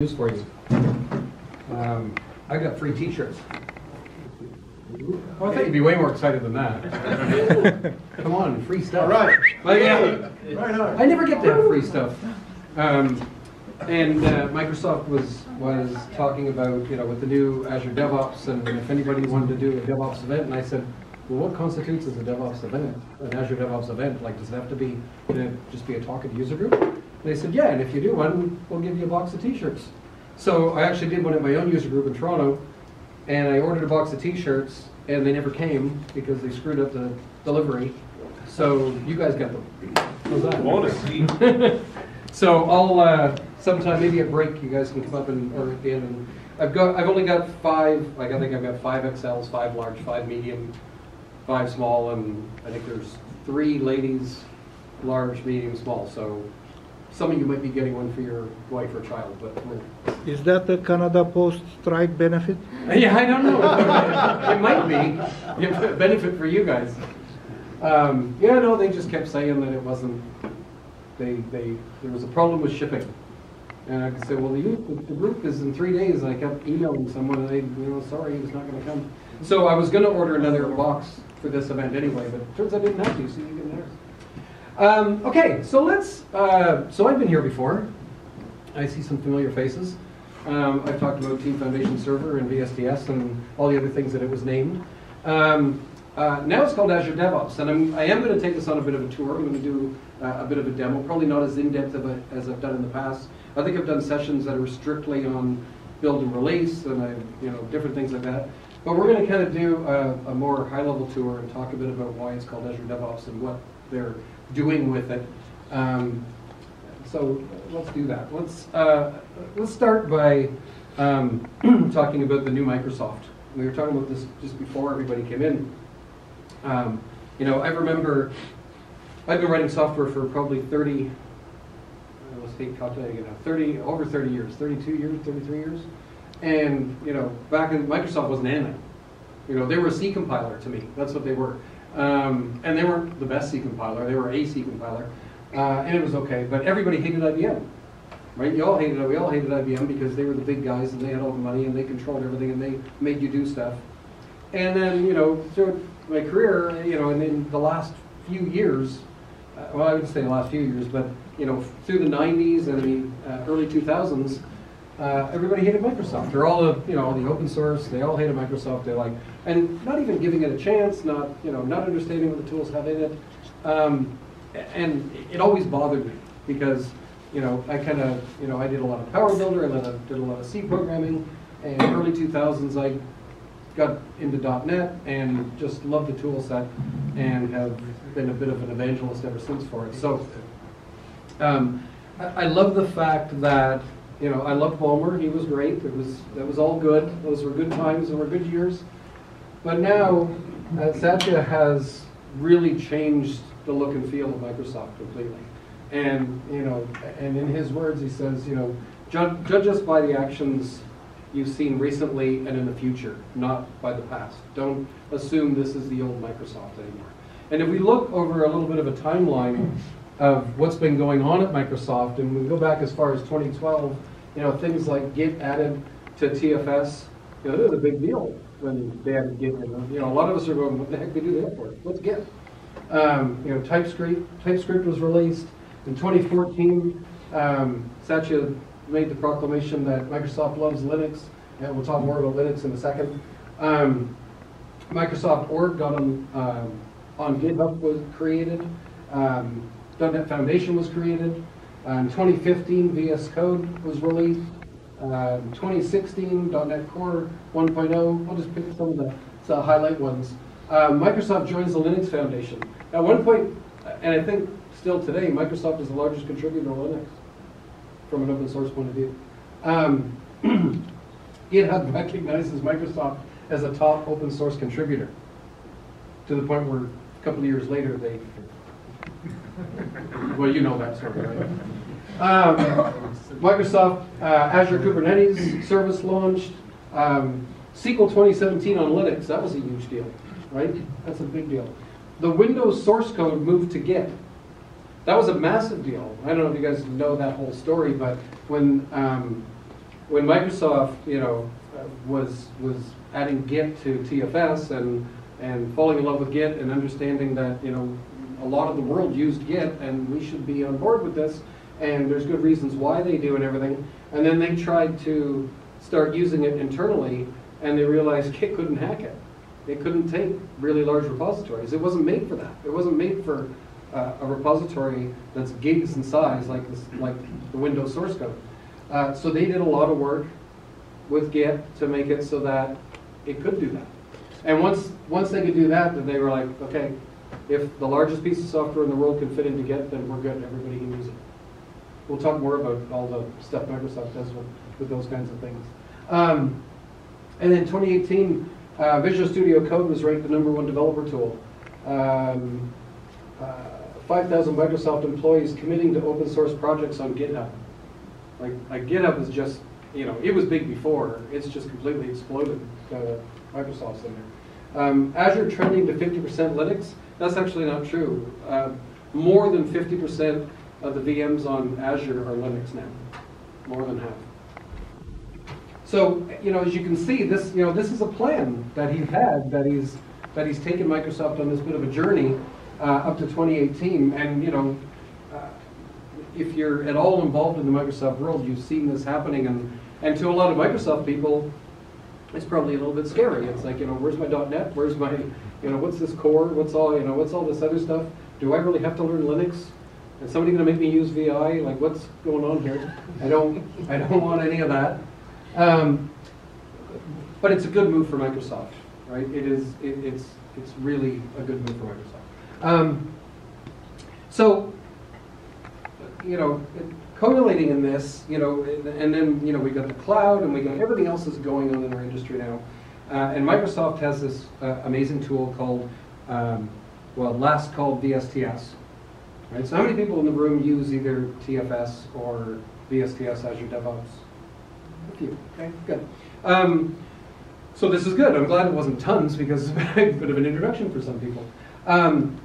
news for you. Um, I got free T-shirts. Well, I think you'd be way more excited than that. Come on, free stuff. All right. Yeah, Right on. I never get to have free stuff. Um, and uh, Microsoft was was talking about you know with the new Azure DevOps and if anybody wanted to do a DevOps event, and I said, well, what constitutes as a DevOps event, an Azure DevOps event? Like, does it have to be just be a talk at a user group? And they said, yeah, and if you do one, we'll give you a box of T-shirts. So I actually did one at my own user group in Toronto, and I ordered a box of T-shirts, and they never came because they screwed up the delivery. So you guys got them. How's that? Bonus. So I'll, uh, sometime, maybe at break, you guys can come up and, or at the end, and I've got, I've only got five, like, I think I've got five XLs, five large, five medium, five small, and I think there's three ladies, large, medium, small, so some of you might be getting one for your wife or child, but Is that the Canada Post strike benefit? yeah, I don't know. It might be, a benefit for you guys. Um, yeah, no, they just kept saying that it wasn't, they, they, there was a problem with shipping. And I could say, well, the, youth- the group is in three days, and I kept emailing someone, and they, you know, sorry, he's not gonna come. So I was gonna order another box for this event anyway, but it turns out I didn't have to, so you can there. Um, okay, so let's, uh, so I've been here before. I see some familiar faces. Um, I've talked about Team Foundation Server and VSTS and all the other things that it was named. Um, uh, now it's called Azure DevOps, and I'm, I am going to take this on a bit of a tour. I'm going to do uh, a bit of a demo, probably not as in-depth as I've done in the past. I think I've done sessions that are strictly on build and release and I, you know, different things like that. But we're going to kind of do a, a more high-level tour and talk a bit about why it's called Azure DevOps and what they're doing with it. Um, so let's do that. Let's uh, let's start by um, talking about the new Microsoft. We were talking about this just before everybody came in. Um, you know, I remember I've been writing software for probably 30. uh, Let's take calculating it now. 30 over 30 years, 32 years, 33 years, and you know, back in Microsoft wasn't anything. You know, they were a C compiler to me. That's what they were. Um, and they weren't the best C compiler. They were a C compiler. Uh, and it was okay. But everybody hated IBM. Right? You all hated. We all hated IBM because they were the big guys and they had all the money and they controlled everything and they made you do stuff. And then, you know, through my career, you know, and in the last few years, uh, well, I wouldn't say the last few years, but, you know, through the 90s and the uh, early 2000s, uh, everybody hated Microsoft. They're all, the, you know, all the open source. They all hated Microsoft. They like, and not even giving it a chance. Not, you know, not understanding what the tools have in it. Um, and it always bothered me because, you know, I kind of, you know, I did a lot of Power Builder. I did a- did a lot of C programming. And early 2000s, I got into .NET and just loved the tool set and have been a bit of an evangelist ever since for it. So um, I, I love the fact that, you know, I loved Ballmer, he was great, it was, that was all good, those were good times, they were good years. But now, uh, Satya has really changed the look and feel of Microsoft completely. And, you know, and in his words, he says, you know, judge, judge us by the actions you've seen recently and in the future, not by the past. Don't assume this is the old Microsoft anymore. And if we look over a little bit of a timeline of what's been going on at Microsoft, and we go back as far as 2012, you know, things like Git added to TFS, you know, that was a big deal when they added Git. You know, a lot of us are going, what the heck do they do that for? What's Git? Um, you know, TypeScript, TypeScript was released in 2014. Um, Satya made the proclamation that Microsoft loves Linux, and we'll talk more about Linux in a second. Um, Microsoft Org got on, um, on GitHub was created. Um, .NET Foundation was created. Um, 2015, VS Code was released. Um, 2016, .NET Core 1.0. I'll just pick some of the, the highlight ones. Um, Microsoft joins the Linux Foundation. At one point, and I think still today, Microsoft is the largest contributor to Linux from an open source point of view. Um, GitHub recognizes Microsoft as a top open source contributor to the point where a couple of years later they, well, you know that story, right? Um, Microsoft uh, Azure Kubernetes service launched. Um, SQL 2017 on Linux, that was a huge deal, right? That's a big deal. The Windows source code moved to Git. That was a massive deal. I don't know if you guys know that whole story, but when um, when Microsoft, you know, uh, was, was adding Git to TFS and, and falling in love with Git and understanding that, you know, a lot of the world used Git and we should be on board with this, and there's good reasons why they do and everything. And then they tried to start using it internally, and they realized Git couldn't hack it. It couldn't take really large repositories. It wasn't made for that. It wasn't made for uh, a repository that's gigs in size, like this, like the Windows source code. Uh, so they did a lot of work with Git to make it so that it could do that. And once once they could do that, then they were like, okay, if the largest piece of software in the world can fit into Git, then we're good. Everybody can use it. We'll talk more about all the stuff Microsoft does with, with those kinds of things. Um, and then 2018, uh, Visual Studio Code was ranked the number one developer tool. Um, uh, 5,000 Microsoft employees committing to open source projects on GitHub. Like, like GitHub is just, you know, it was big before. It's just completely exploded. Uh, Microsoft's in there. Um, Azure trending to 50% Linux. That's actually not true. Uh, more than 50% of the VMs on Azure are Linux now. More than half. So, you know, as you can see, this, you know, this is a plan that he had, that he's, that he's taken Microsoft on this bit of a journey uh, up to 2018. And, you know, uh, if you're at all involved in the Microsoft world, you've seen this happening. And, and to a lot of Microsoft people, it's probably a little bit scary. It's like, you know, where's my .NET? Where's my, you know, what's this core? What's all, you know, what's all this other stuff? Do I really have to learn Linux? Is somebody going to make me use VI? Like, what's going on here? I don't, I don't want any of that. Um, but it's a good move for Microsoft, right? It is, it, it's, it's really a good move for Microsoft. Um, so, you know, correlating in this, you know, and then, you know, we got the cloud and we got everything else that's going on in our industry now. Uh, and Microsoft has this uh, amazing tool called, um, well, last called VSTS. Right? So how many people in the room use either TFS or VSTS Azure DevOps? A few, okay, good. Um, so this is good. I'm glad it wasn't tons because it's a bit of an introduction for some people. Um,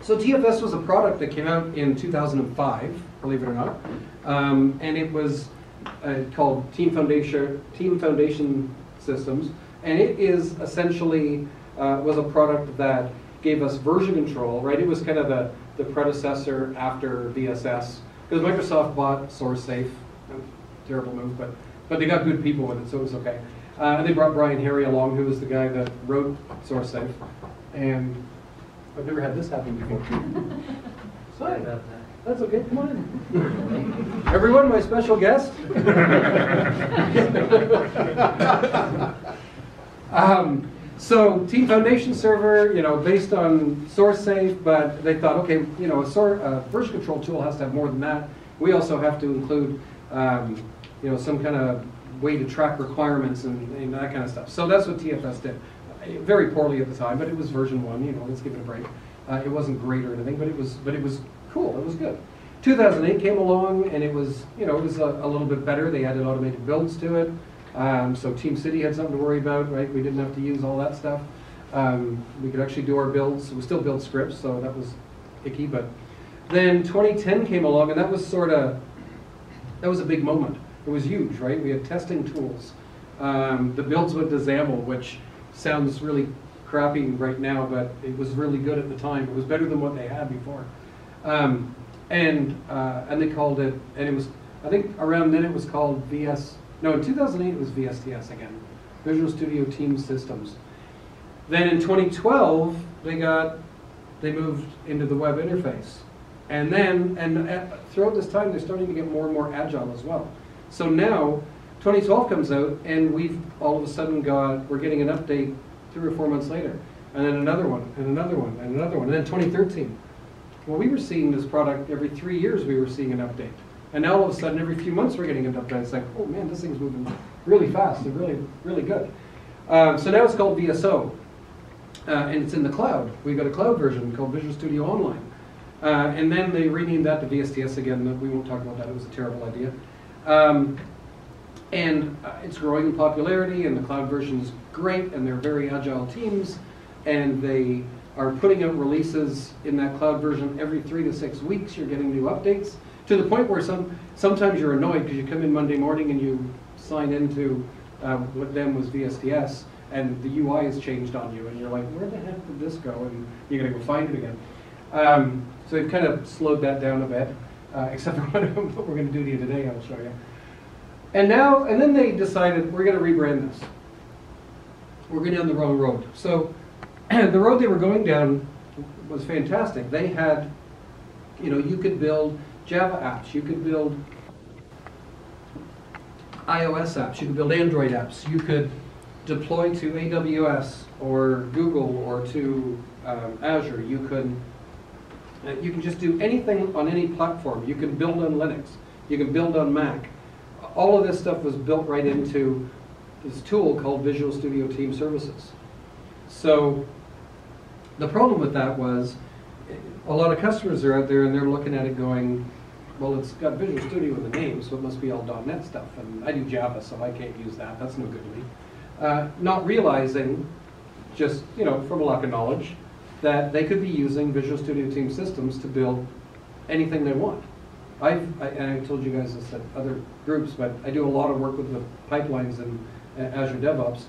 so TFS was a product that came out in 2005, believe it or not, um, and it was uh, called Team Foundation Team Foundation Systems, and it is essentially uh, was a product that gave us version control. Right, it was kind of the the predecessor after VSS because Microsoft bought SourceSafe. Terrible move, but but they got good people with it, so it was okay. Uh, and they brought Brian Harry along, who was the guy that wrote SourceSafe. And I've never had this happen before. Sorry about that. That's okay, come on in. Everyone, my special guest. um, so Team Foundation server, you know, based on SourceSafe, but they thought, okay, you know, a, sor- a version control tool has to have more than that. We also have to include, um, you know, some kind of way to track requirements and, and, that kind of stuff. So that's what TFS did. Very poorly at the time, but it was version one. You know, let's give it a break. Uh, it wasn't great or anything, but it was, but it was cool. It was good. 2008 came along, and it was, you know, it was a, a little bit better. They added automated builds to it. Um, so Team City had something to worry about, right? We didn't have to use all that stuff. Um, we could actually do our builds. We still build scripts, so that was icky. But then 2010 came along, and that was sort of that was a big moment. It was huge, right? We had testing tools. Um, the builds went to XAML, which sounds really crappy right now, but it was really good at the time. It was better than what they had before. Um, and uh, and they called it, and it was, I think around then it was called VS, no, in 2008 it was VSTS again, Visual Studio Team Systems. Then in 2012, they got, they moved into the web interface. And then, and at, throughout this time, they're starting to get more and more agile as well. So now, 2012 comes out, and we've all of a sudden got, we're getting an update three or four months later, and then another one, and another one, and another one, and then 2013. Well, we were seeing this product every three years, we were seeing an update. And now all of a sudden, every few months, we're getting an update. It's like, oh man, this thing's moving really fast and really, really good. Um, so now it's called VSO, uh, and it's in the cloud. We've got a cloud version called Visual Studio Online. Uh, and then they renamed that to VSTS again. We won't talk about that, it was a terrible idea. Um, and uh, it's growing in popularity, and the cloud version is great, and they're very agile teams, and they are putting out releases in that cloud version every three to six weeks. You're getting new updates to the point where some sometimes you're annoyed because you come in Monday morning and you sign into um, what then was VSTS, and the UI has changed on you, and you're like, where the heck did this go? And you gotta go find it again. Um, so they've kind of slowed that down a bit, uh, except for what, what we're gonna do to you today, I'll show you. And now, and then they decided, we're gonna rebrand this. We're going down the wrong road. So the road they were going down was fantastic. They had, you know, you could build Java apps, you could build iOS apps, you could build Android apps, you could deploy to AWS or Google or to um, Azure. You could, uh, you can just do anything on any platform. You can build on Linux. You can build on Mac. All of this stuff was built right into this tool called Visual Studio Team Services. So the problem with that was a lot of customers are out there and they're looking at it going, well, it's got Visual Studio in the name, so it must be all .NET stuff. And I do Java, so I can't use that. That's no good to me. Uh, not realizing, just you know, from a lack of knowledge, that they could be using Visual Studio Team Systems to build anything they want. I've, I, and I told you guys this at other groups, but I do a lot of work with the pipelines and uh, Azure DevOps,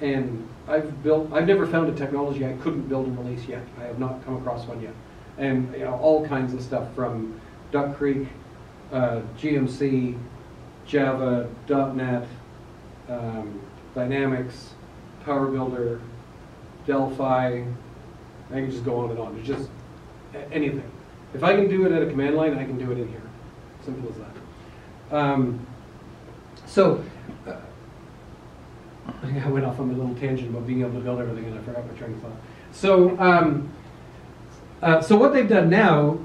and I've built, I've never found a technology I couldn't build and release yet. I have not come across one yet. And you know, all kinds of stuff from Duck Creek, uh, GMC, Java, .NET, um, Dynamics, Power Builder, Delphi. I can just go on and on. It's just anything. If I can do it at a command line, I can do it in here. Simple as that. Um, so, uh, I went off on a little tangent about being able to build everything, and I forgot my train of thought. So, um, uh, so what they've done now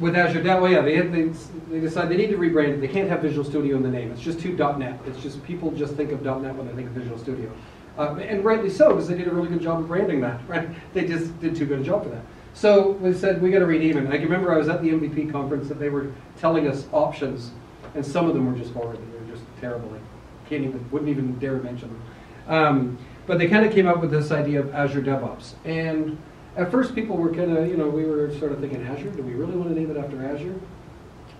with Azure Dev, well, yeah, they, they, they decide they need to rebrand it. They can't have Visual Studio in the name. It's just too .NET. It's just people just think of .NET when they think of Visual Studio, uh, and rightly so because they did a really good job of branding that. Right? They just did too good a job for that. So we said we got to rename it. I can remember I was at the MVP conference that they were telling us options, and some of them were just horrible. They were just terrible. Can't even wouldn't even dare mention them. Um, but they kind of came up with this idea of Azure DevOps. And at first, people were kind of, you know, we were sort of thinking, Azure? Do we really want to name it after Azure?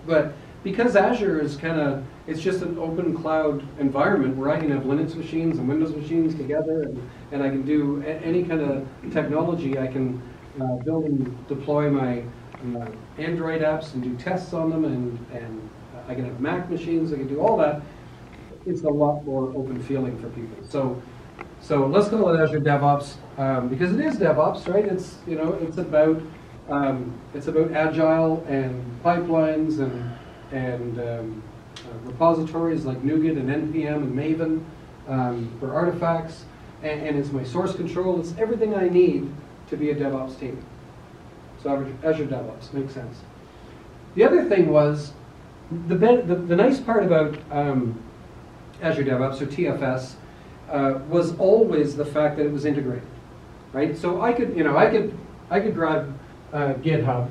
But because Azure is kind of, it's just an open cloud environment where I can have Linux machines and Windows machines together, and, and I can do any kind of technology. I can uh, build and deploy my uh, Android apps and do tests on them, and, and I can have Mac machines, I can do all that. It's a lot more open feeling for people. So, so let's call it Azure DevOps um, because it is DevOps, right? It's you know it's about um, it's about agile and pipelines and and um, uh, repositories like NuGet and npm and Maven um, for artifacts, and, and it's my source control. It's everything I need to be a DevOps team. So Azure- DevOps makes sense. The other thing was the the, the nice part about um, Azure DevOps or TFS uh, was always the fact that it was integrated, right? So I could, you know, I could, I could grab uh, GitHub,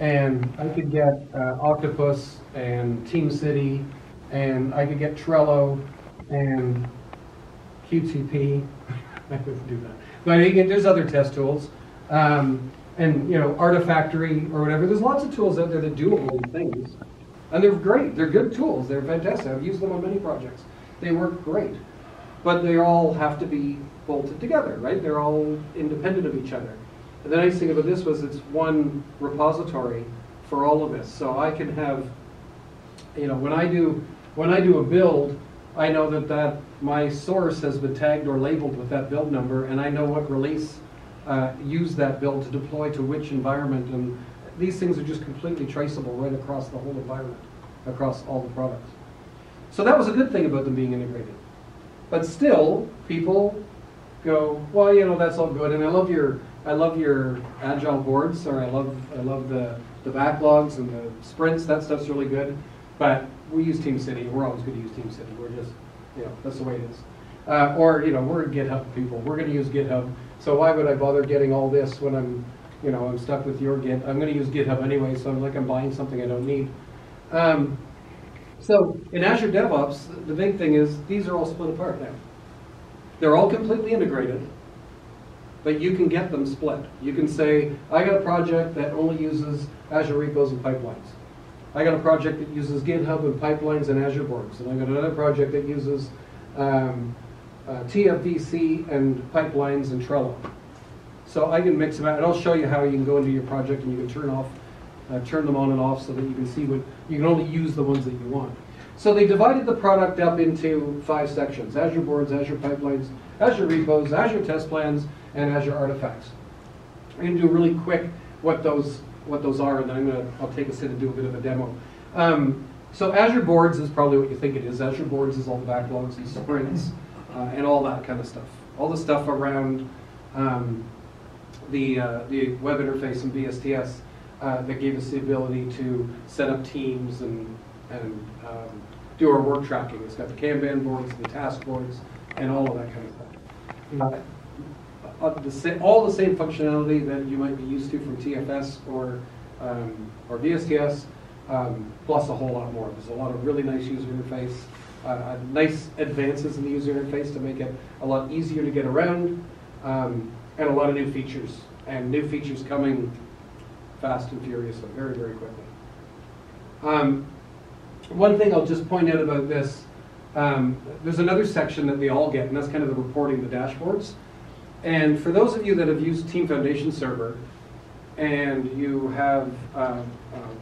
and I could get uh, Octopus and Team City, and I could get Trello and QTP. I couldn't do that, but again, there's other test tools, um, and you know, Artifactory or whatever. There's lots of tools out there that do all these things, and they're great. They're good tools. They're fantastic. I've used them on many projects. They work great but they all have to be bolted together, right? They're all independent of each other. And the nice thing about this was it's one repository for all of this. So I can have, you know, when I do when I do a build, I know that that my source has been tagged or labeled with that build number, and I know what release uh, used that build to deploy to which environment. And these things are just completely traceable right across the whole environment, across all the products. So that was a good thing about them being integrated. But still, people go, well, you know, that's all good, and I love your, I love your agile boards, or I love, I love the, the backlogs and the sprints. That stuff's really good. But we use TeamCity. We're always going to use TeamCity. We're just, you know, that's the way it is. Uh, or you know, we're GitHub people. We're going to use GitHub. So why would I bother getting all this when I'm, you know, I'm stuck with your Git? I'm going to use GitHub anyway. So I'm like I'm buying something I don't need. Um, so in Azure DevOps, the big thing is these are all split apart now. They're all completely integrated, but you can get them split. You can say, I got a project that only uses Azure repos and pipelines. I got a project that uses GitHub and pipelines and Azure boards, and I got another project that uses um, uh, TFVC and pipelines and Trello. So I can mix them out, and I'll show you how you can go into your project and you can turn off, uh, turn them on and off so that you can see what, you can only use the ones that you want. So they divided the product up into five sections, Azure Boards, Azure Pipelines, Azure Repos, Azure Test Plans, and Azure Artifacts. I'm gonna do really quick what those, what those are, and then I'm gonna, I'll take a sit and do a bit of a demo. Um, so Azure Boards is probably what you think it is. Azure Boards is all the backlogs and sprints, uh, and all that kind of stuff. All the stuff around, um, the, uh, the web interface and VSTS uh, that gave us the ability to set up teams and, and um, do our work tracking. It's got the Kanban boards, the task boards, and all of that kind of stuff. Uh, uh, the sa- all the same functionality that you might be used to from TFS or, um, or VSTS, um, plus a whole lot more. There's a lot of really nice user interface, uh, uh, nice advances in the user interface to make it a lot easier to get around, um, and a lot of new features. And new features coming fast and furious, so very, very quickly. Um, one thing I'll just point out about this, um, there's another section that they all get, and that's kind of the reporting, the dashboards. And for those of you that have used Team Foundation Server, and you have uh, uh,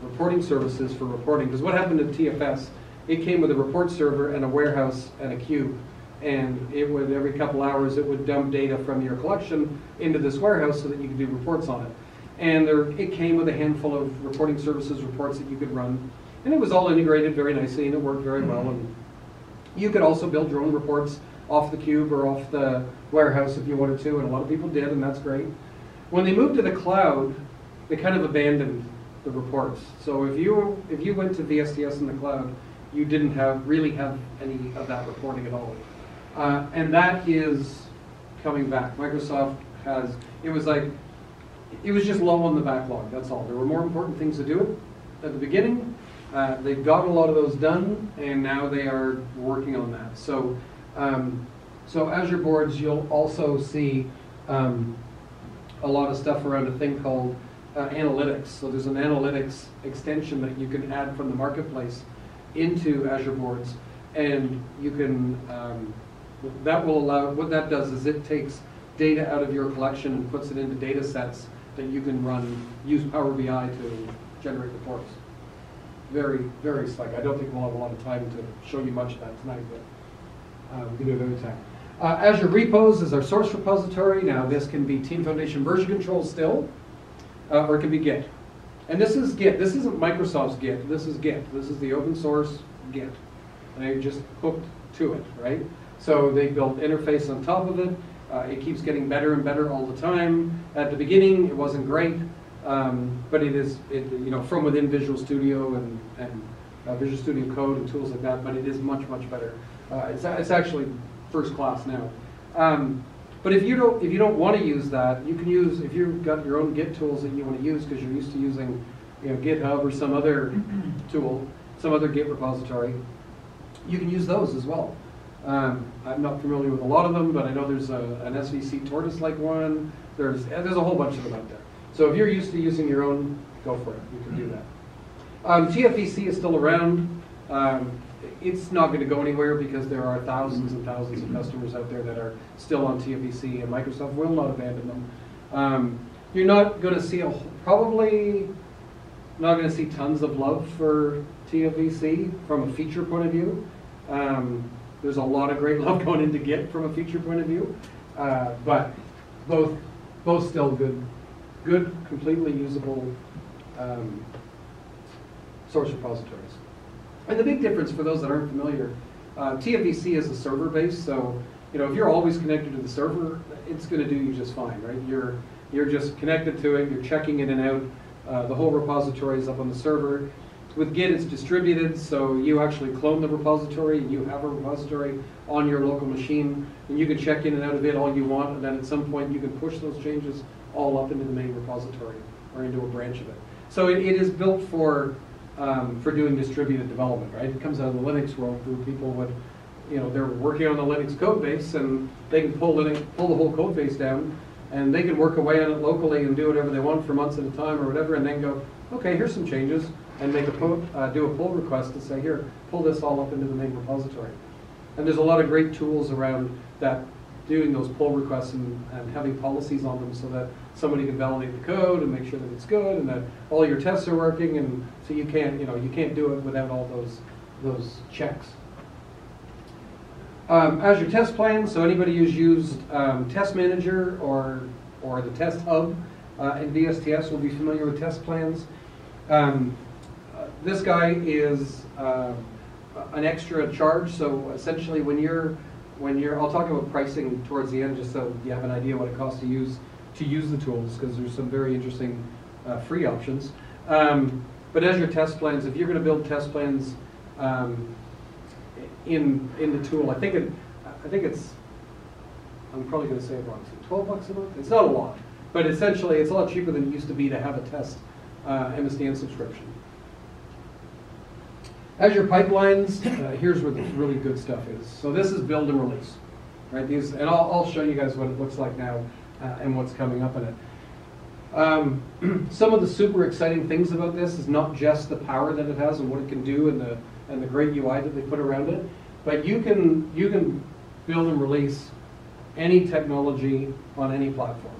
reporting services for reporting, because what happened at TFS, it came with a report server and a warehouse and a cube. And it would, every couple hours, it would dump data from your collection into this warehouse so that you could do reports on it. And there, it came with a handful of reporting services reports that you could run. And it was all integrated very nicely and it worked very well. And you could also build your own reports off the cube or off the warehouse if you wanted to, and a lot of people did, and that's great. When they moved to the cloud, they kind of abandoned the reports. So if you if you went to VSTS in the cloud, you didn't have really have any of that reporting at all. Uh, and that is coming back. Microsoft has it was like it was just low on the backlog. That's all. There were more important things to do at the beginning. Uh, they've gotten a lot of those done, and now they are working on that. So, um, so Azure boards, you'll also see um, a lot of stuff around a thing called uh, analytics. So there's an analytics extension that you can add from the marketplace into Azure boards, and you can. Um, that will allow. What that does is it takes data out of your collection and puts it into data sets that you can run. Use Power BI to generate reports very, very slick. I don't think we'll have a lot of time to show you much of that tonight, but uh, we can do it another time. Uh, Azure Repos is our source repository. Now this can be Team Foundation version control still, uh, or it can be Git. And this is Git. This isn't Microsoft's Git. This is Git. This is the open source Git. And they just hooked to it, right? So they built interface on top of it. Uh, it keeps getting better and better all the time. At the beginning, it wasn't great. Um, but it is, it, you know, from within Visual Studio and, and uh, Visual Studio Code and tools like that, but it is much, much better. Uh, it's, it's actually first class now. Um, but if you don't, if you don't want to use that, you can use, if you've got your own Git tools that you want to use because you're used to using, you know, GitHub or some other tool, some other Git repository, you can use those as well. Um, I'm not familiar with a lot of them, but I know there's a, an SVC tortoise-like one. There's, there's a whole bunch of them out there. So if you're used to using your own, go for it. You can do that. Um, TFVC is still around. Um, it's not going to go anywhere because there are thousands and thousands of customers out there that are still on TFVC, and Microsoft will not abandon them. Um, you're not going to see a probably not going to see tons of love for TFVC from a feature point of view. Um, there's a lot of great love going into Git from a feature point of view, uh, but both both still good good, completely usable um, source repositories. And the big difference for those that aren't familiar, uh, is a server base, so you know if you're always connected to the server, it's going to do you just fine, right? You're you're just connected to it, you're checking in and out. Uh, the whole repository is up on the server. With Git, it's distributed, so you actually clone the repository, and you have a repository on your local machine, and you can check in and out of it all you want, and then at some point you can push those changes all up into the main repository or into a branch of it. So it, it is built for um, for doing distributed development, right? It comes out of the Linux world where people would, you know, they're working on the Linux code base and they can pull Linux, pull the whole code base down and they can work away on it locally and do whatever they want for months at a time or whatever and then go, okay, here's some changes. And make a pull, uh, do a pull request to say, here, pull this all up into the main repository. And there's a lot of great tools around that, doing those pull requests and, and having policies on them so that somebody can validate the code and make sure that it's good and that all your tests are working and so you can't, you know, you can't do it without all those, those checks. Um, Azure Test Plan, so anybody who's used um, Test Manager or, or the Test Hub uh, in VSTS will be familiar with test plans. Um, This guy is uh, an extra charge, so essentially when you're, when you're, I'll talk about pricing towards the end, just so you have an idea what it costs to use, to use the tools, because there's some very interesting uh, free options. Um, But Azure test plans, if you're gonna build test plans um, in, in the tool, I think it, I think it's, I'm probably gonna say it wrong, so twelve bucks a month? It's not a lot, but essentially, it's a lot cheaper than it used to be to have a test uh, MSDN subscription. Azure Pipelines, uh, here's where the really good stuff is. So this is build and release, right? These, and I'll, I'll show you guys what it looks like now uh, and what's coming up in it. Um, some of the super exciting things about this is not just the power that it has and what it can do and the, and the great UI that they put around it, but you can, you can build and release any technology on any platform.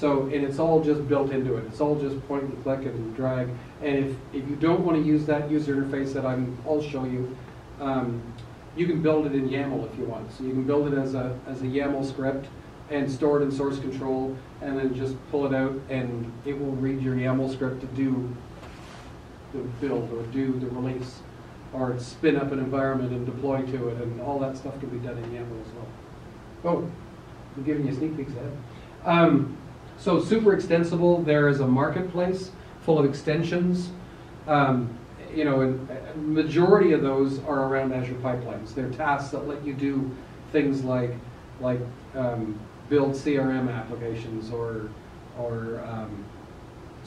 So, and it's all just built into it. It's all just point and click and drag. And if, if you don't want to use that user interface that I'm, I'll show you, um, you can build it in YAML if you want. So you can build it as a, as a YAML script and store it in source control and then just pull it out and it will read your YAML script to do the build or do the release or spin up an environment and deploy to it and all that stuff can be done in YAML as well. Oh, I'm giving you sneak peeks ahead. Um, so super extensible, there is a marketplace full of extensions. Um, you know, and majority of those are around Azure pipelines. They're tasks that let you do things like, like um, build CRM applications or, or um,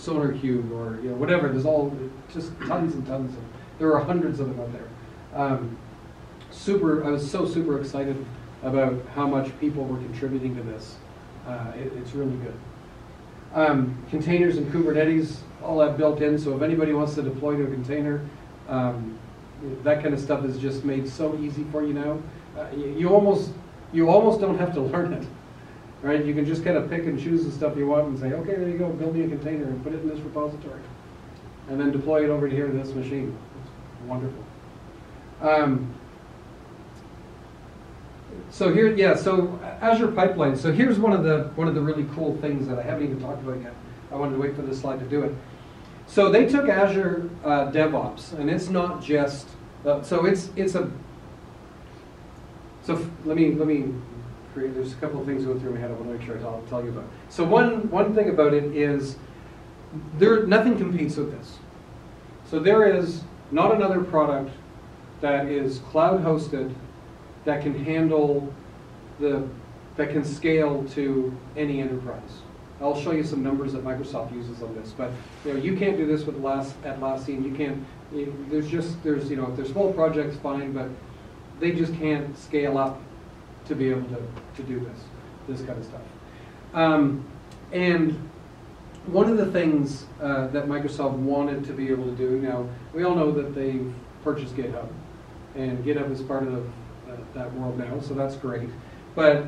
or you know whatever. There's all just tons and tons of. There are hundreds of them out there. Um, super. I was so super excited about how much people were contributing to this. Uh, it, it's really good. Um, containers and Kubernetes, all that built in. So if anybody wants to deploy to a container, um, that kind of stuff is just made so easy for you now. Uh, you, you almost you almost don't have to learn it, right? You can just kind of pick and choose the stuff you want and say, okay, there you go, build me a container and put it in this repository, and then deploy it over here to this machine. It's wonderful. Um, so here, yeah, so Azure Pipeline. So here's one of the one of the really cool things that I haven't even talked about yet. I wanted to wait for this slide to do it. So they took Azure uh, DevOps, and it's not just uh, so it's it's a so let me let me create. There's a couple of things going through my head. I want to make sure I tell, tell you about. So one one thing about it is there nothing competes with this. So there is not another product that is cloud hosted that can handle the that can scale to any enterprise. I'll show you some numbers that Microsoft uses on this, but you know you can't do this with last Atlassian. You can't. You, there's just there's you know if they're small projects, fine, but they just can't scale up to be able to, to do this this kind of stuff. Um, and one of the things uh, that Microsoft wanted to be able to do now, we all know that they've purchased GitHub, and GitHub is part of uh, that world now, so that's great. But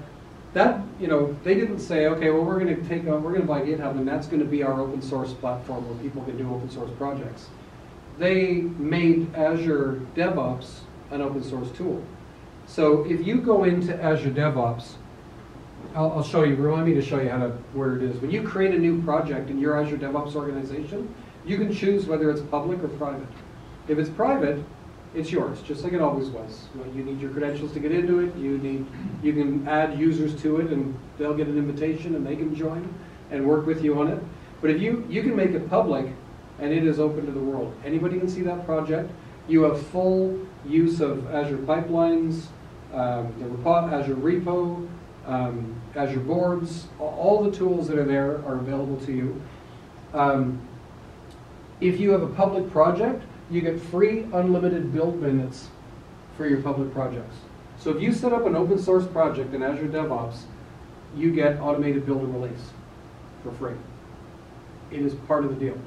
that, you know, they didn't say, okay, well, we're going to take, on, we're going to buy GitHub, and that's going to be our open source platform where people can do open source projects. They made Azure DevOps an open source tool. So if you go into Azure DevOps, I'll, I'll show you, remind me to show you how to, where it is. When you create a new project in your Azure DevOps organization, you can choose whether it's public or private. If it's private, it's yours, just like it always was. You, you need your credentials to get into it. You need, you can add users to it, and they'll get an invitation, and they can join and work with you on it. But if you you can make it public, and it is open to the world. Anybody can see that project. You have full use of Azure pipelines, um, the repo, Azure repo, um, Azure boards. All the tools that are there are available to you. Um, if you have a public project, you get free unlimited build minutes for your public projects. So if you set up an open source project in Azure DevOps, you get automated build and release for free. It is part of the deal.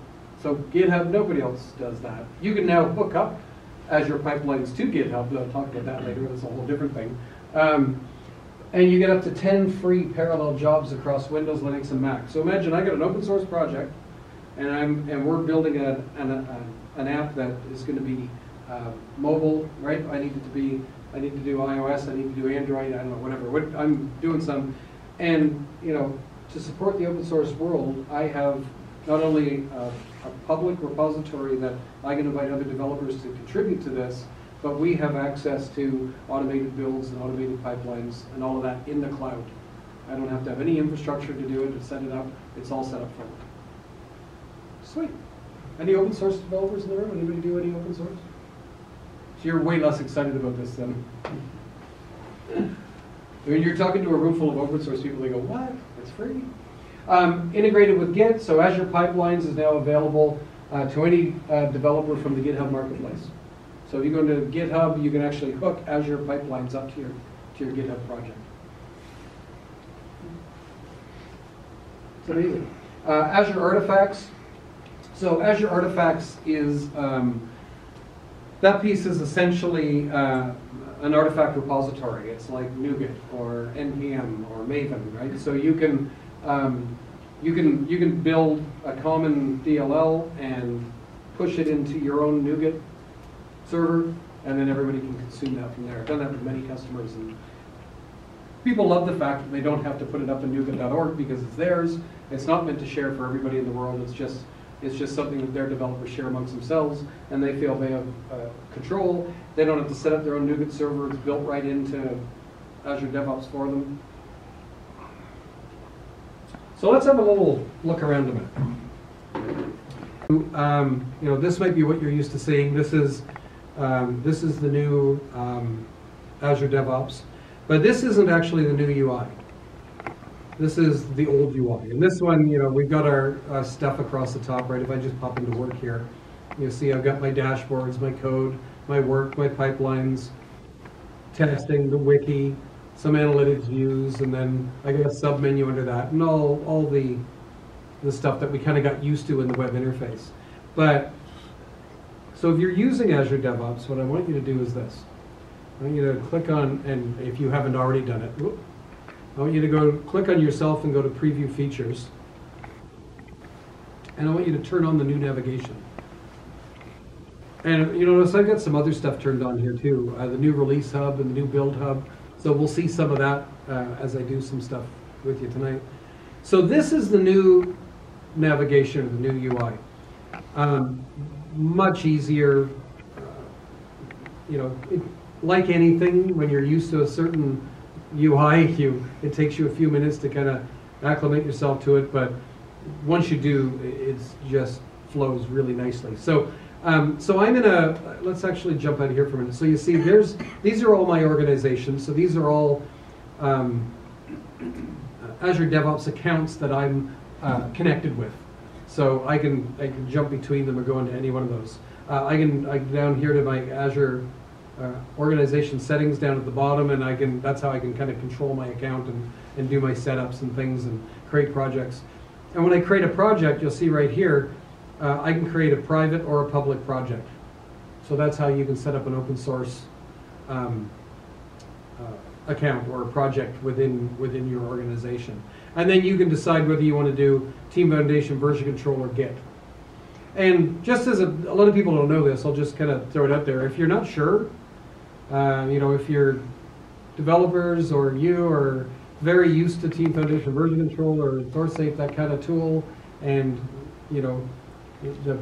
So GitHub, nobody else does that. You can now hook up Azure pipelines to GitHub, I'll talk about that later, that's a whole different thing. Um, and you get up to 10 free parallel jobs across Windows, Linux, and Mac. So imagine I got an open source project, and I'm and we're building a, an, a, an app that is going to be uh, mobile, right? I need it to be, I need to do iOS, I need to do Android, I don't know, whatever. What, I'm doing some, and you know, to support the open source world, I have not only a, a public repository that I can invite other developers to contribute to this, but we have access to automated builds and automated pipelines and all of that in the cloud. I don't have to have any infrastructure to do it, to set it up, it's all set up for me. Sweet. Any open source developers in the room? Anybody do any open source? So you're way less excited about this than. When you're talking to a room full of open source people, they go, what? It's free? Um, integrated with Git, so Azure Pipelines is now available uh, to any uh, developer from the GitHub Marketplace. So if you go to GitHub, you can actually hook Azure Pipelines up to your, to your GitHub project. It's amazing. Uh, Azure Artifacts. So Azure Artifacts is, um, that piece is essentially uh, an artifact repository. It's like NuGet or NPM or Maven, right? So you can, um, you can, you can build a common DLL and push it into your own NuGet server, and then everybody can consume that from there. I've done that with many customers, and people love the fact that they don't have to put it up in NuGet.org because it's theirs. It's not meant to share for everybody in the world. It's just it's just something that their developers share amongst themselves, and they feel they have uh, control. They don't have to set up their own NuGet server. It's built right into Azure DevOps for them. So let's have a little look around a minute. Um, you know, this might be what you're used to seeing. This is um, this is the new um, Azure DevOps, but this isn't actually the new UI. This is the old UI. And this one, you know, we've got our uh, stuff across the top, right? If I just pop into work here, you'll see I've got my dashboards, my code, my work, my pipelines, testing, the wiki, some analytics views, and then I got a sub menu under that, and all, all the, the stuff that we kind of got used to in the web interface. But, so if you're using Azure DevOps, what I want you to do is this. I want you to click on, and if you haven't already done it, whoop, I want you to go click on yourself and go to Preview Features. And I want you to turn on the new navigation. And you notice I've got some other stuff turned on here too, uh, the new Release Hub and the new Build Hub. So we'll see some of that uh, as I do some stuff with you tonight. So this is the new navigation, the new UI. Um, much easier. Uh, you know, it, like anything, when you're used to a certain UI, you it takes you a few minutes to kind of acclimate yourself to it, but once you do, it just flows really nicely. So, um, so I'm in a. Let's actually jump out of here for a minute. So you see, there's these are all my organizations. So these are all um, Azure DevOps accounts that I'm uh, connected with. So I can I can jump between them or go into any one of those. Uh, I can I down here to my Azure uh, organization settings down at the bottom, and I can that's how I can kind of control my account and, and do my setups and things and create projects. And when I create a project, you'll see right here, uh, I can create a private or a public project. So that's how you can set up an open source um, uh, account or a project within within your organization. And then you can decide whether you want to do Team Foundation, version control, or Git. And just as a, a lot of people don't know this, I'll just kind of throw it out there. If you're not sure, uh, you know, if you're developers or you are very used to Team Foundation version control or SourceSafe, that kind of tool, and you know, the,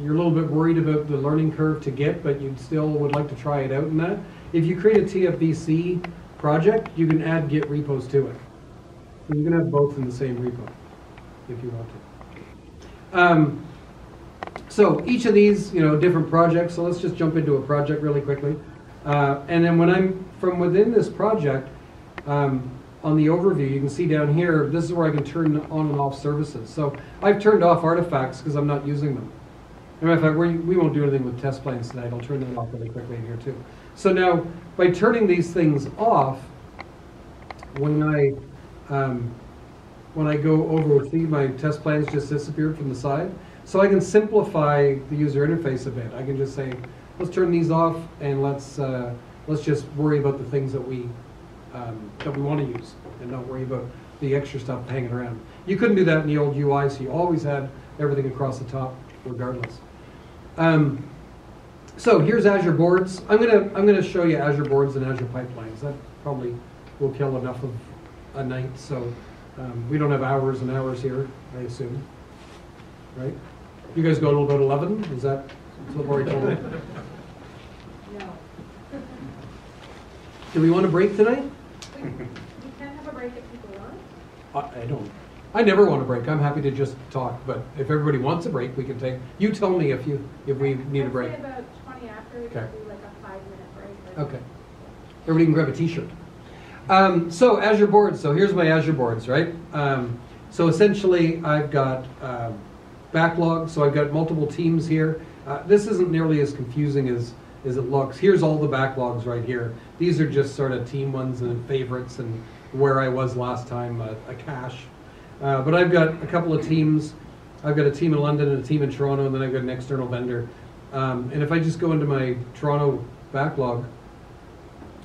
you're a little bit worried about the learning curve to Git, but you still would like to try it out in that. If you create a TFVC project, you can add Git repos to it. So You can have both in the same repo if you want to. Um, so each of these, you know, different projects. So let's just jump into a project really quickly. Uh, and then when I'm from within this project, um, on the overview, you can see down here, this is where I can turn on and off services. So I've turned off artifacts because I'm not using them. As matter of fact, we, won't do anything with test plans tonight. I'll turn them off really quickly here too. So now, by turning these things off, when I um, when I go over, see my test plans just disappeared from the side. So I can simplify the user interface a bit. I can just say, let's turn these off and let's, uh, let's just worry about the things that we, um, that we want to use and not worry about the extra stuff hanging around. You couldn't do that in the old UI, so you always had everything across the top regardless. Um, so here's Azure Boards. I'm gonna, I'm gonna show you Azure Boards and Azure Pipelines. That probably will kill enough of a night, so um, we don't have hours and hours here, I assume. Right? You guys go till about 11? Is that that's what Lori told me? No. Do we want a break tonight? We we can have a break if people want. I I don't. I never want a break. I'm happy to just talk, but if everybody wants a break, we can take, you tell me if you, if we need a break. Say about twenty after, we Okay. do like a five-minute break. but- Okay. Everybody can grab a t-shirt. Um, so Azure Boards, so here's my Azure Boards, right? Um, so essentially, I've got um, backlog, so I've got multiple teams here. Uh, this isn't nearly as confusing as, as it looks. Here's all the backlogs right here. These are just sort of team ones and favorites and where I was last time, a, a cache. Uh, but I've got a couple of teams. I've got a team in London and a team in Toronto, and then I've got an external vendor. Um, and if I just go into my Toronto backlog,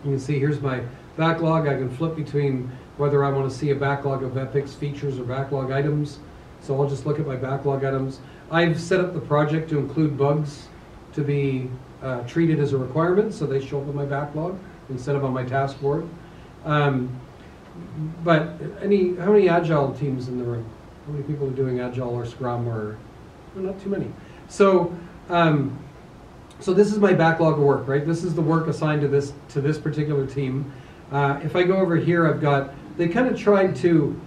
you can see here's my backlog. I can flip between whether I want to see a backlog of epics, features, or backlog items. So I'll just look at my backlog items. I've set up the project to include bugs to be uh, treated as a requirement, so they show up in my backlog instead of on my task board. Um, but any, how many agile teams in the room? How many people are doing agile or scrum or, well, not too many. So, um, so this is my backlog of work, right? This is the work assigned to this, to this particular team. Uh, if I go over here, I've got, they kind of tried to,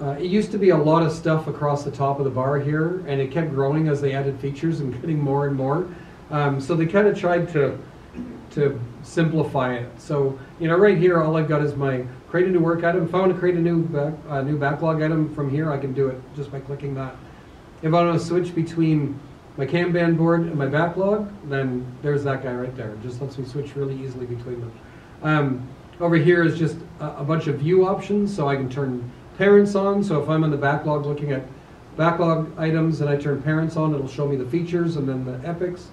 uh, it used to be a lot of stuff across the top of the bar here, and it kept growing as they added features and getting more and more. Um, so they kind of tried to, to simplify it. So, you know, right here, all I've got is my create a new work item. If I want to create a new, back, uh, new backlog item from here, I can do it just by clicking that. If I want to switch between my Kanban board and my backlog, then there's that guy right there. It just lets me switch really easily between them. Um, over here is just a, a bunch of view options, so I can turn parents on. So if I'm in the backlog looking at backlog items and I turn parents on, it'll show me the features and then the epics.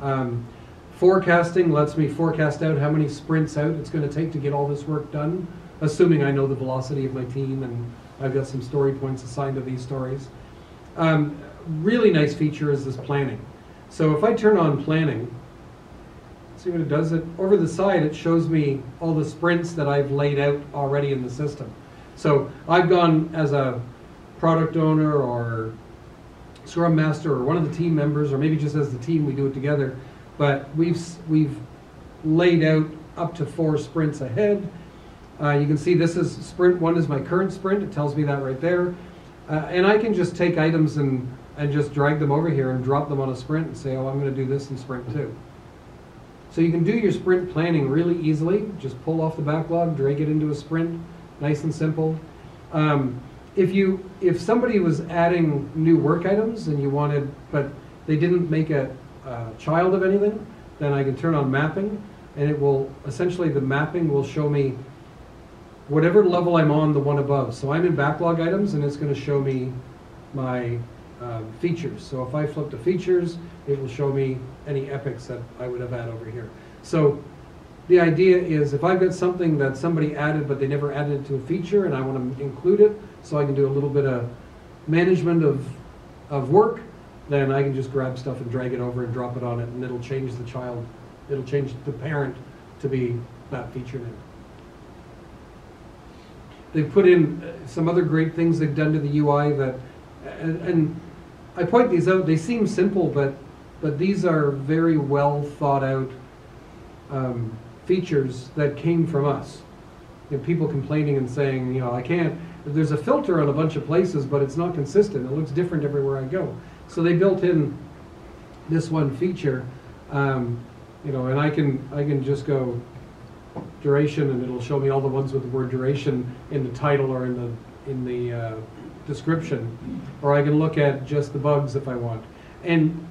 Um, forecasting lets me forecast out how many sprints out it's going to take to get all this work done, assuming I know the velocity of my team and I've got some story points assigned to these stories. Um, really nice feature is this planning. So if I turn on planning, see what it does? It over the side it shows me all the sprints that I've laid out already in the system. So I've gone as a product owner or scrum master or one of the team members or maybe just as the team we do it together. But we've we've laid out up to four sprints ahead. Uh, you can see this is sprint one is my current sprint. It tells me that right there. Uh, and I can just take items and and just drag them over here and drop them on a sprint and say oh I'm going to do this in sprint two. So you can do your sprint planning really easily. Just pull off the backlog drag it into a sprint nice and simple. Um, if you if somebody was adding new work items and you wanted but they didn't make a, a child of anything then i can turn on mapping and it will essentially the mapping will show me whatever level i'm on the one above. So i'm in backlog items and it's going to show me my um, features. So if i flip to features it will show me any epics that i would have had over here. So the idea is if I've got something that somebody added but they never added it to a feature and I want to include it so I can do a little bit of management of, of work, then I can just grab stuff and drag it over and drop it on it and it'll change the child, it'll change the parent to be that feature name. They've put in uh, some other great things they've done to the UI that, and, and I point these out, they seem simple, but, but these are very well thought out um, features that came from us. You know, people complaining and saying, you know, I can't, there's a filter on a bunch of places, but it's not consistent. It looks different everywhere I go. So they built in this one feature, um, you know, and I can, I can just go duration and it'll show me all the ones with the word duration in the title or in the, in the uh, description. Or I can look at just the bugs if I want. And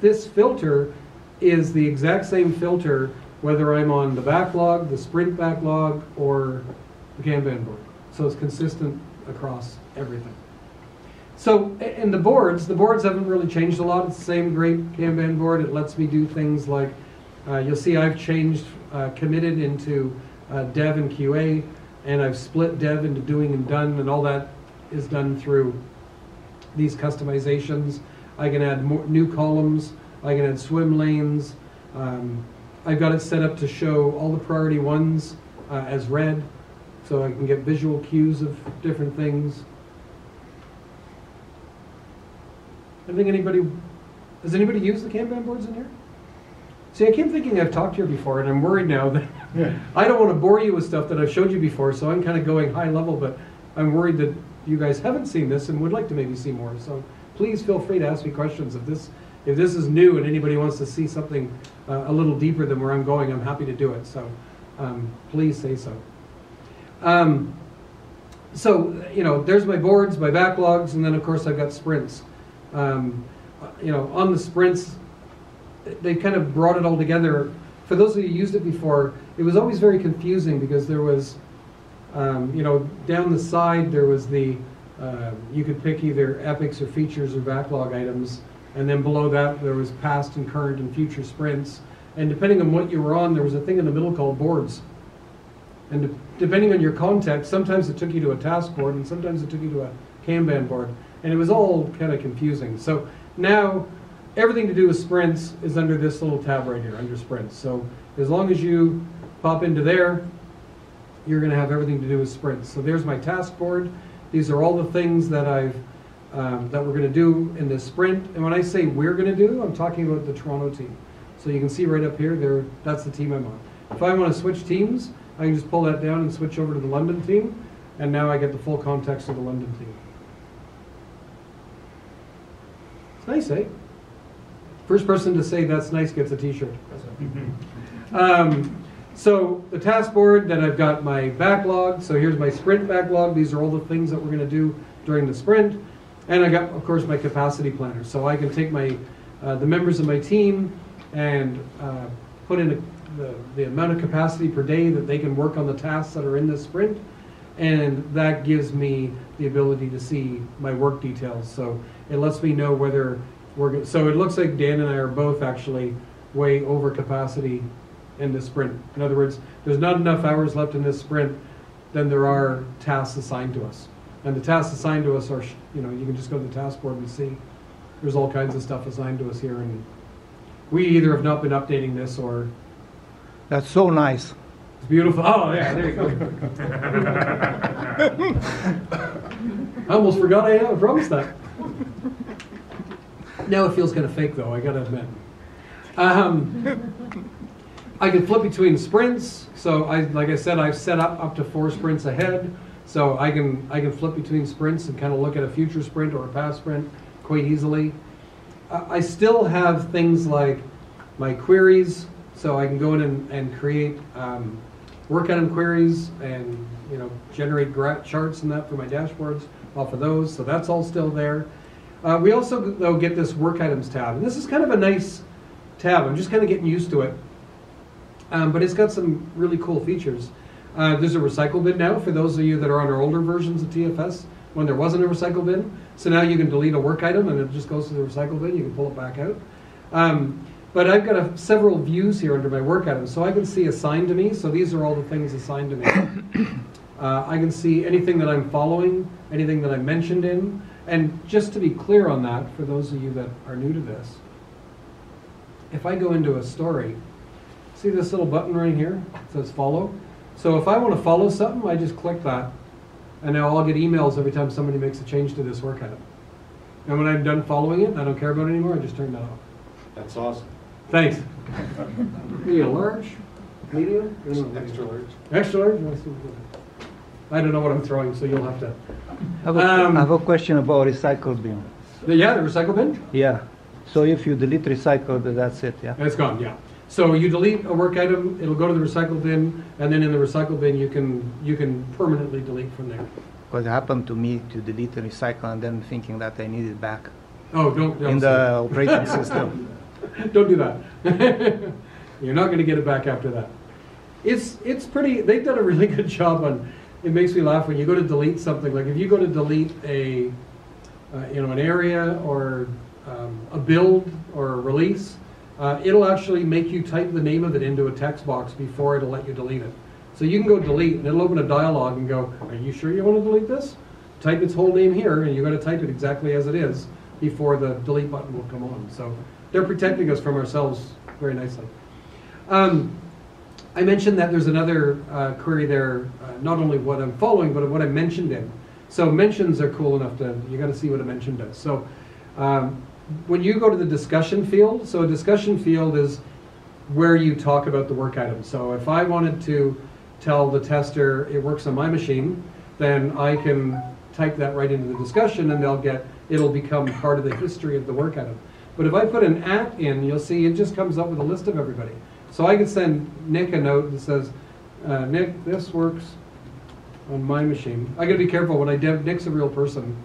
this filter is the exact same filter whether I'm on the backlog, the sprint backlog, or the Kanban board. So it's consistent across everything. So, and the boards, the boards haven't really changed a lot. It's the same great Kanban board. It lets me do things like, uh, you'll see I've changed, uh, committed into uh, dev and QA, and I've split dev into doing and done, and all that is done through these customizations. I can add more, new columns, I can add swim lanes. Um, I've got it set up to show all the priority ones uh, as red, so I can get visual cues of different things. I think anybody, has anybody used the Kanban boards in here? See, I keep thinking I've talked here before, and I'm worried now that I don't want to bore you with stuff that I've showed you before, so I'm kind of going high level, but I'm worried that you guys haven't seen this and would like to maybe see more. So please feel free to ask me questions. If this, if this is new and anybody wants to see something uh, a little deeper than where I'm going, I'm happy to do it. So um, please say so. Um, so, you know, there's my boards, my backlogs, and then of course I've got sprints. Um, you know, on the sprints, they kind of brought it all together. For those of you who used it before, it was always very confusing because there was, um, you know, down the side there was the, uh, you could pick either epics or features or backlog items, and then below that there was past and current and future sprints. And depending on what you were on, there was a thing in the middle called boards. And de- depending on your context, sometimes it took you to a task board and sometimes it took you to a Kanban board. And it was all kind of confusing. So now, everything to do with sprints is under this little tab right here, under sprints. So as long as you pop into there, you're going to have everything to do with sprints. So there's my task board. These are all the things that I've um, that we're going to do in this sprint. And when I say we're going to do, I'm talking about the Toronto team. So you can see right up here, there that's the team I'm on. If I want to switch teams, I can just pull that down and switch over to the London team, and now I get the full context of the London team. It's nice, eh? First person to say that's nice gets a T-shirt. Um, so the task board, then I've got my backlog. So here's my sprint backlog. These are all the things that we're going to do during the sprint. And I got, of course, my capacity planner. So I can take my uh, the members of my team and uh, put in a, the, the amount of capacity per day that they can work on the tasks that are in this sprint. And that gives me the ability to see my work details. So it lets me know whether we're, go- so it looks like Dan and I are both actually way over capacity in this sprint. In other words, there's not enough hours left in this sprint than there are tasks assigned to us. And the tasks assigned to us are, you know, you can just go to the task board and see. There's all kinds of stuff assigned to us here and we either have not been updating this or That's so nice. it's beautiful. Oh, yeah, there you go. I almost forgot I uh, promised that. Now it feels kind of fake, though. I gotta admit. Um, I can flip between sprints. So I, like I said, I've set up up to four sprints ahead. So I can I can flip between sprints and kind of look at a future sprint or a past sprint quite easily. I still have things like my queries, so I can go in and, and create um, work item queries and you know generate charts and that for my dashboards off of those. So that's all still there. Uh, we also though get this work items tab, and this is kind of a nice tab. I'm just kind of getting used to it, um, but it's got some really cool features. Uh, there's a recycle bin now for those of you that are on our older versions of TFS when there wasn't a recycle bin. So now you can delete a work item and it just goes to the recycle bin. You can pull it back out. Um, but I've got a, several views here under my work items, so I can see assigned to me. So these are all the things assigned to me. Uh, I can see anything that I'm following, anything that I mentioned in. And just to be clear on that, for those of you that are new to this, if I go into a story, see this little button right here? It says follow. So if I want to follow something, I just click that. And now I'll get emails every time somebody makes a change to this work item. And when I'm done following it, I don't care about it anymore, I just turn that off. That's awesome. Thanks. Need a large, medium? I don't know. Extra large. Extra large? I don't know what I'm throwing, so you'll have to. I have, a, Um, I have a question about recycle bin. Yeah, the recycle bin? Yeah. So if you delete recycle, then that's it, yeah? It's gone, yeah. So you delete a work item, it'll go to the recycle bin, and then in the recycle bin, you can, you can permanently delete from there. Because it happened to me to delete the recycle and then thinking that I need it back Oh, don't, don't. in the operating system. Don't do that. You're not going to get it back after that. It's it's pretty. They've done a really good job on. It makes me laugh when you go to delete something. Like if you go to delete a uh, you know, an area or um, a build or a release, uh, it'll actually make you type the name of it into a text box before it'll let you delete it. So you can go delete, and it'll open a dialog and go, are you sure you want to delete this? Type its whole name here, and you're going to type it exactly as it is before the delete button will come on. So they're protecting us from ourselves very nicely. Um, I mentioned that there's another uh, query there, uh, not only what I'm following, but what I mentioned in. So mentions are cool enough to, you got to see what a mention does. So um, when you go to the discussion field, so a discussion field is where you talk about the work item. So if I wanted to tell the tester it works on my machine, then I can type that right into the discussion and they'll get, it'll become part of the history of the work item. But if I put an at in, you'll see it just comes up with a list of everybody. So I could send Nick a note that says, uh, Nick, this works on my machine. I gotta be careful when I dem, Nick's a real person.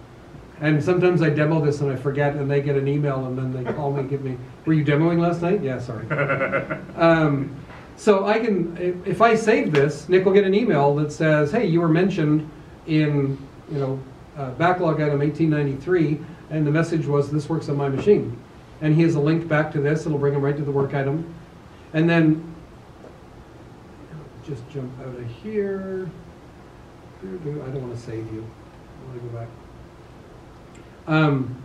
And sometimes I demo this and I forget and they get an email and then they call me and give me, were you demoing last night? Yeah, sorry. Um, so I can, if- I save this, Nick will get an email that says, hey, you were mentioned in, you know, uh, backlog item 1893, and the message was, this works on my machine. And he has a link back to this, it'll bring him right to the work item. And then, just jump out of here. I don't want to save you. I want to go back. Um,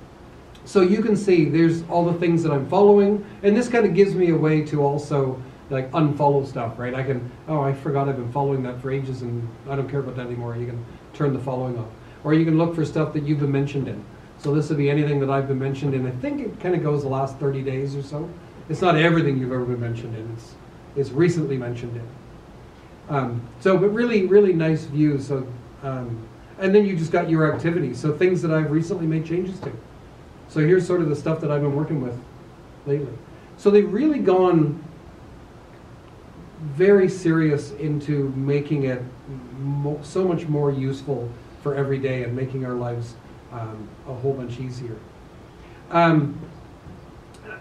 so you can see there's all the things that I'm following, and this kind of gives me a way to also like unfollow stuff, right? I can, oh, I forgot I've been following that for ages and I don't care about that anymore. You can turn the following off. Or you can look for stuff that you've been mentioned in. So this would be anything that I've been mentioned in. I think it kind of goes the last 30 days or so. It's not everything you've ever been mentioned in. It's, it's recently mentioned in. Um, so, but really, really nice views. So, um, and then you just got your activities. So things that I've recently made changes to. So here's sort of the stuff that I've been working with lately. So they've really gone very serious into making it so much more useful for every day and making our lives um, a whole bunch easier. Um,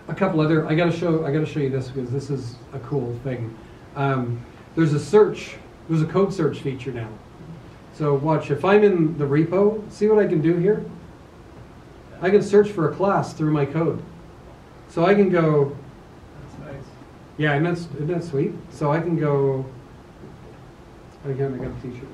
a couple other, I gotta show, I gotta show you this because this is a cool thing. Um, there's a search, there's a code search feature now. So watch, if I'm in the repo, see what I can do here? I can search for a class through my code. So I can go, That's nice. yeah, and that's, isn't that sweet? So I can go, again, I got a t-shirt.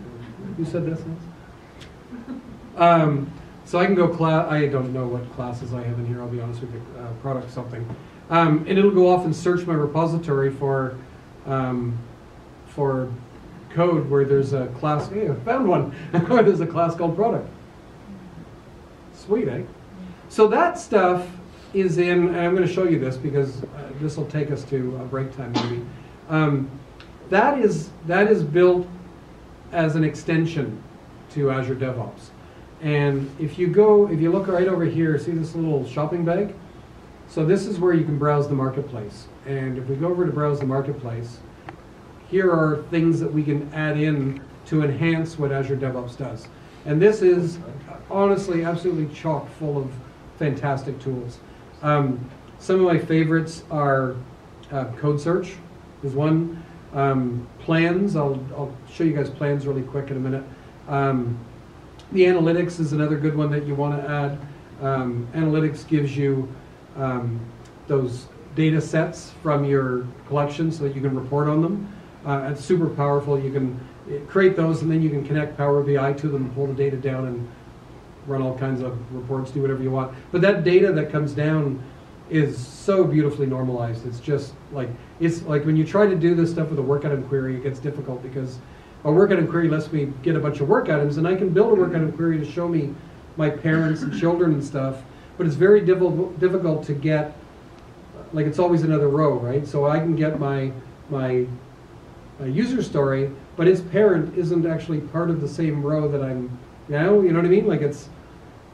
Who said that's nice? Um, so I can go class, I don't know what classes I have in here, I'll be honest with you, uh, product something. Um, and it'll go off and search my repository for, um, for code where there's a class, hey, I found one, where there's a class called product. Sweet, eh? So that stuff is in, and I'm going to show you this because uh, this will take us to a break time maybe. Um, that is that is built as an extension to Azure DevOps. And if you go, if you look right over here, see this little shopping bag? So this is where you can browse the marketplace. And if we go over to browse the marketplace, here are things that we can add in to enhance what Azure DevOps does. And this is honestly absolutely chock full of fantastic tools. Um, some of my favorites are uh, Code Search is one. Um, plans, I'll, I'll show you guys plans really quick in a minute. Um, the analytics is another good one that you want to add. Um, analytics gives you um, those data sets from your collection so that you can report on them. Uh, it's super powerful. You can uh, create those and then you can connect Power BI to them, pull the data down and run all kinds of reports, do whatever you want. But that data that comes down is so beautifully normalized. It's just like, it's like when you try to do this stuff with a work item query, it gets difficult because a work item query lets me get a bunch of work items and I can build a work item query to show me my parents and children and stuff, but it's very difficult, difficult to get, like it's always another row, right? So I can get my, my uh, user story, but its parent isn't actually part of the same row that I'm, know, you know what I mean? Like it's,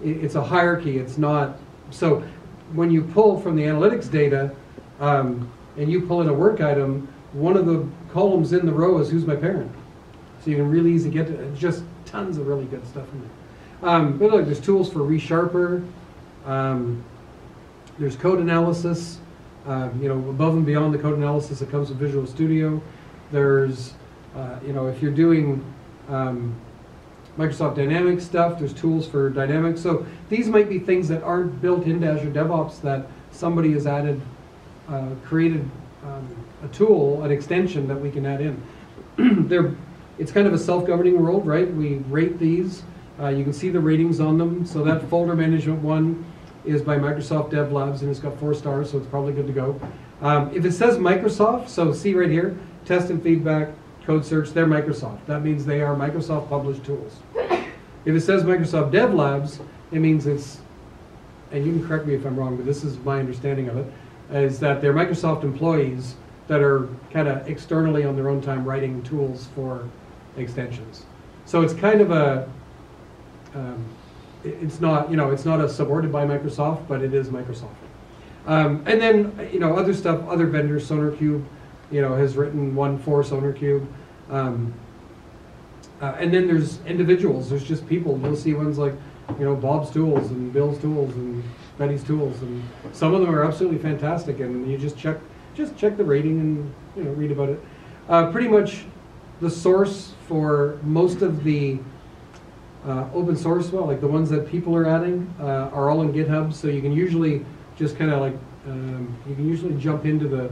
it- it's a hierarchy, it's not, so when you pull from the analytics data, um, and you pull in a work item, one of the columns in the row is who's my parent. So you can really easy get to, just tons of really good stuff in there. Um, but look, there's tools for ReSharper, um, there's code analysis, um, you know, above and beyond the code analysis that comes with Visual Studio. There's, uh, you know, if you're doing um, Microsoft Dynamics stuff, there's tools for Dynamics. So these might be things that aren't built into Azure DevOps that somebody has added, uh, created um, a tool, an extension that we can add in. They're, it's kind of a self-governing world, right? We rate these. Uh, you can see the ratings on them. So that folder management one is by Microsoft Dev Labs and it's got four stars, so it's probably good to go. Um, if it says Microsoft, so see right here, test and feedback, code search, they're Microsoft. That means they are Microsoft published tools. If it says Microsoft Dev Labs, it means it's, and you can correct me if I'm wrong, but this is my understanding of it, is that they're Microsoft employees that are kind of externally on their own time writing tools for extensions. So it's kind of a, um, it's not, you know, it's not a supported by Microsoft, but it is Microsoft. Um, and then, you know, other stuff, other vendors, SonarQube, you know, has written one for SonarQube. Um, uh, and then there's individuals, there's just people, you'll see ones like, you know, Bob's Tools and Bill's Tools and Betty's Tools, and some of them are absolutely fantastic, and you just check, just check the rating and, you know, read about it. Uh, pretty much the source for most of the uh, open source, well, like the ones that people are adding, uh, are all in GitHub, so you can usually just kind of like, um, you can usually jump into the,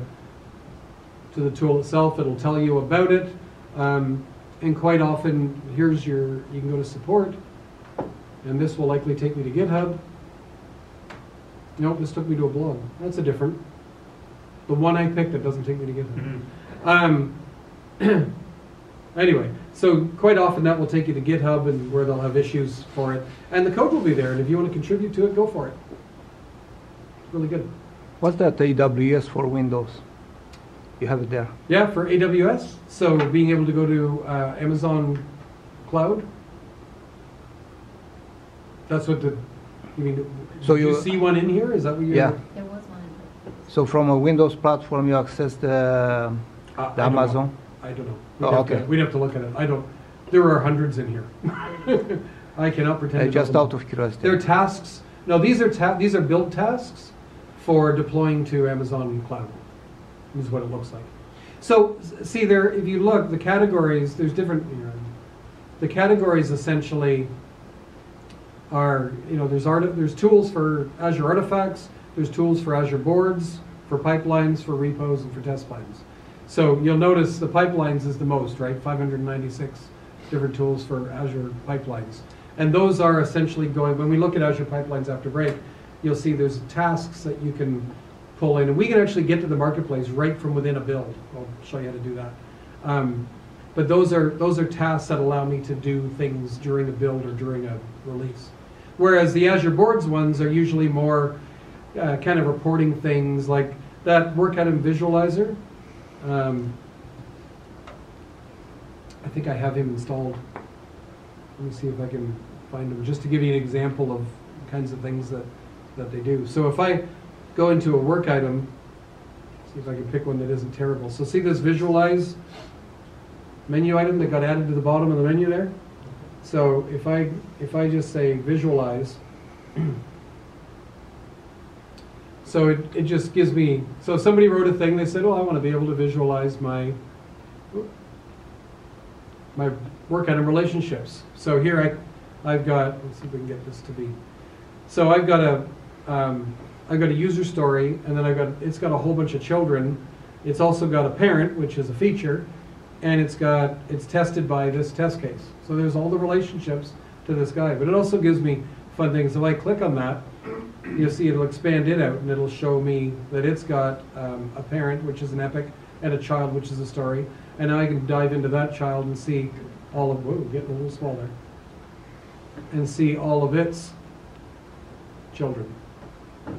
to the tool itself, it'll tell you about it. Um, and quite often, here's your, you can go to support, and this will likely take me to GitHub. Nope, this took me to a blog. That's a different. The one I picked that doesn't take me to GitHub. Um, anyway, so quite often that will take you to GitHub and where they'll have issues for it. And the code will be there, and if you want to contribute to it, go for it. It's really good. What's that AWS for Windows? You have it there. Yeah, for AWS. So being able to go to uh, Amazon Cloud. That's what the. You mean? So do you you- see one in here? Is that what you're? Yeah. There was one. So from a Windows platform, you access the, Uh, the I don't know. Amazon? I don't know. Oh, We'd have to- okay. We'd have to look at it. I don't. There are hundreds in here. I cannot pretend. Uh, just out of curiosity. They're tasks. No, these are ta- these are build tasks for deploying to Amazon Cloud. Is what it looks like. So see there, if you look, the categories. There's different. You know, the categories essentially are you know there's art there's tools for Azure artifacts. There's tools for Azure boards, for pipelines, for repos, and for test plans. So you'll notice the pipelines is the most, right? 596 different tools for Azure pipelines. And those are essentially going, when we look at Azure pipelines after break, you'll see there's tasks that you can pull in. And we can actually get to the marketplace right from within a build. I'll show you how to do that. Um, but those are, those are tasks that allow me to do things during a build or during a release. Whereas the Azure Boards ones are usually more uh, kind of reporting things like that work item visualizer. Um, I think I have him installed. Let me see if I can find him, just to give you an example of kinds of things that, that they do. So if I go into a work item, see if I can pick one that isn't terrible. So see this visualize menu item that got added to the bottom of the menu there? So if I, if I just say visualize, so it, it just gives me, so somebody wrote a thing, they said, well, I want to be able to visualize my, my work item relationships. So here I, I've got, let's see if we can get this to be, so I've got a, um, I've got a user story, and then I've got, it's got a whole bunch of children. It's also got a parent, which is a feature, and it's got, it's tested by this test case. So there's all the relationships to this guy, but it also gives me fun things. If I click on that, you'll see it'll expand it out, and it'll show me that it's got um, a parent, which is an epic, and a child, which is a story. And now I can dive into that child and see all of, whoa, getting a little smaller, and see all of its children.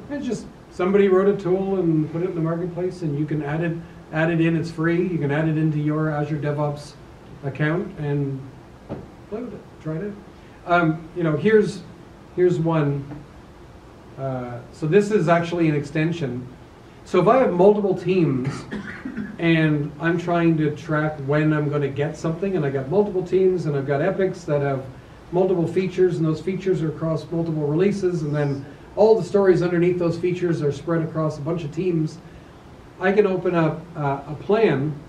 It's just, somebody wrote a tool and put it in the marketplace, and you can add it, add it in, it's free, you can add it into your Azure DevOps account and play with it, try it. Um, you know, here's, here's one, uh, so this is actually an extension. So if I have multiple teams and I'm trying to track when I'm gonna get something, and I got multiple teams, and I've got epics that have multiple features, and those features are across multiple releases, and then all the stories underneath those features are spread across a bunch of teams, I can open up uh, a plan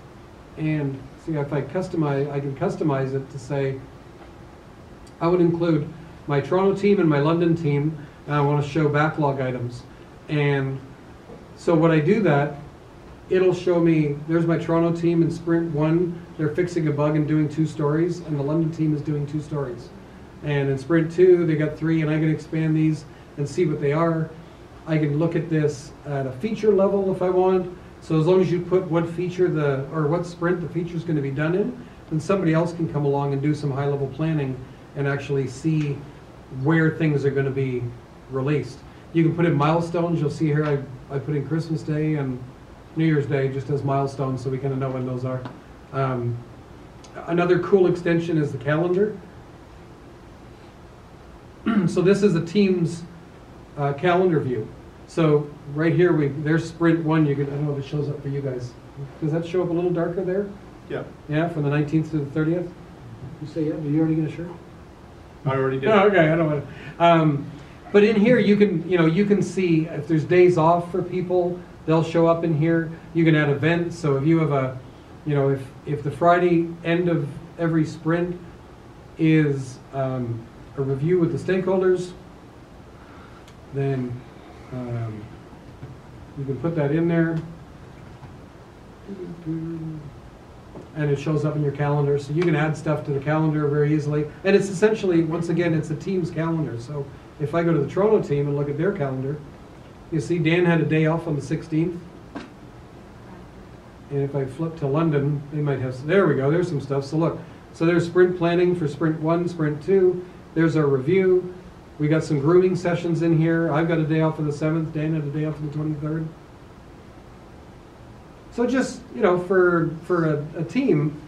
and see if I customize, I can customize it to say, I would include my Toronto team and my London team, and I want to show backlog items. And so when I do that, it'll show me, there's my Toronto team in sprint one, they're fixing a bug and doing two stories, and the London team is doing two stories. And in sprint two, they got three, and I can expand these and see what they are. I can look at this at a feature level if I want. So as long as you put what feature the, or what sprint the feature is gonna be done in, then somebody else can come along and do some high-level planning and actually see where things are gonna be released. You can put in milestones, you'll see here I, I put in Christmas Day and New Year's Day just as milestones, so we kinda know when those are. Um, Another cool extension is the calendar. So this is a team's uh, calendar view. So right here, we, there's sprint one, you can, I don't know if it shows up for you guys. Does that show up a little darker there? Yeah, Yeah, from the 19th to the 30th? You say, yeah, did you already get a shirt? I already did. Oh, okay, I don't want to. Um, but in here, you can, you know, you can see if there's days off for people, they'll show up in here. You can add events. So if you have a, you know, if if the Friday end of every sprint is um, a review with the stakeholders, then um, you can put that in there. And it shows up in your calendar, so you can add stuff to the calendar very easily. And it's essentially, once again, it's a team's calendar. So if I go to the Toronto team and look at their calendar, you see Dan had a day off on the 16th. And if I flip to London, they might have, there we go, there's some stuff. So look, so there's sprint planning for sprint one, sprint two. There's our review. We got some grooming sessions in here. I've got a day off on the 7th, Dan had a day off on the 23rd. So just, you know, for, for a, a team,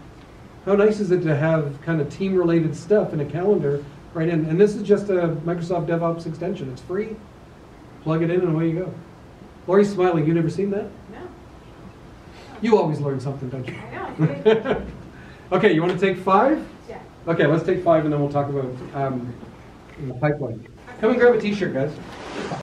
how nice is it to have kind of team-related stuff in a calendar right in? And this is just a Microsoft DevOps extension. It's free. Plug it in and away you go. Lori's smiling. You never seen that? No, You always learn something, don't you? I know. Okay, you want to take five? Yeah. Okay, let's take five and then we'll talk about um, the pipeline. Come and grab a t-shirt, guys.